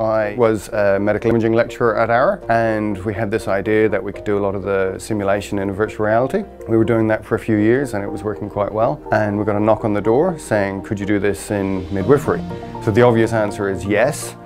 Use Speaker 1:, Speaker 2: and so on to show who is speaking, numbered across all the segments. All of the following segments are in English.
Speaker 1: I was a medical imaging lecturer at ARA and we had this idea that we could do a lot of the simulation in a virtual reality. We were doing that for a few years and it was working quite well and we got a knock on the door saying could you do this in midwifery? So the obvious answer is yes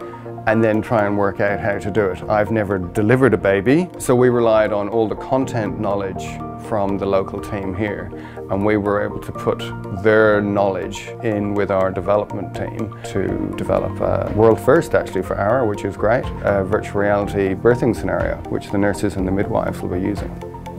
Speaker 1: and then try and work out how to do it. I've never delivered a baby, so we relied on all the content knowledge from the local team here and we were able to put their knowledge in with our development team to develop a world first actually for ARA, which is great, a virtual reality birthing scenario which the nurses and the midwives will be using.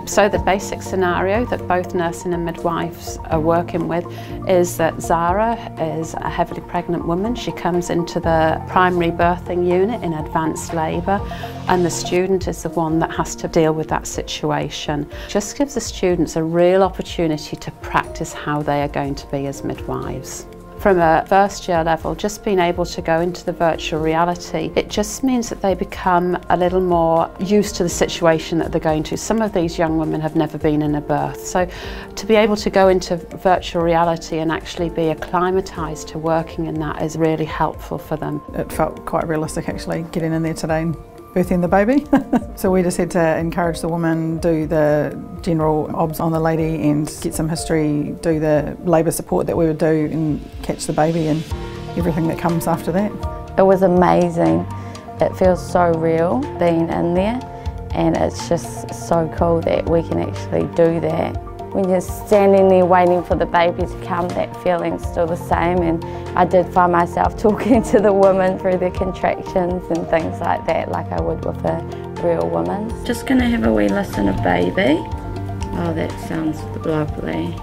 Speaker 2: So the basic scenario that both nursing and midwives are working with is that Zara is a heavily pregnant woman. She comes into the primary birthing unit in advanced labour and the student is the one that has to deal with that situation. Just gives the students a real opportunity to practice how they are going to be as midwives from a first year level, just being able to go into the virtual reality, it just means that they become a little more used to the situation that they're going to. Some of these young women have never been in a birth. So to be able to go into virtual reality and actually be acclimatised to working in that is really helpful for them.
Speaker 3: It felt quite realistic actually getting in there today birthing the baby. so we just had to encourage the woman, do the general obs on the lady and get some history, do the labour support that we would do and catch the baby and everything that comes after that.
Speaker 4: It was amazing. It feels so real being in there and it's just so cool that we can actually do that when you're standing there waiting for the baby to come, that feeling's still the same. And I did find myself talking to the woman through the contractions and things like that, like I would with a real woman. Just gonna have a wee listen of baby. Oh, that sounds lovely.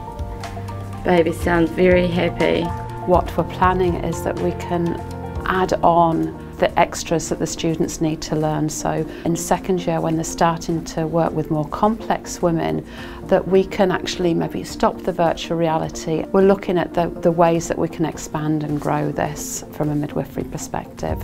Speaker 4: Baby sounds very happy.
Speaker 2: What we're planning is that we can add on the extras that the students need to learn. So in second year when they're starting to work with more complex women, that we can actually maybe stop the virtual reality. We're looking at the, the ways that we can expand and grow this from a midwifery perspective.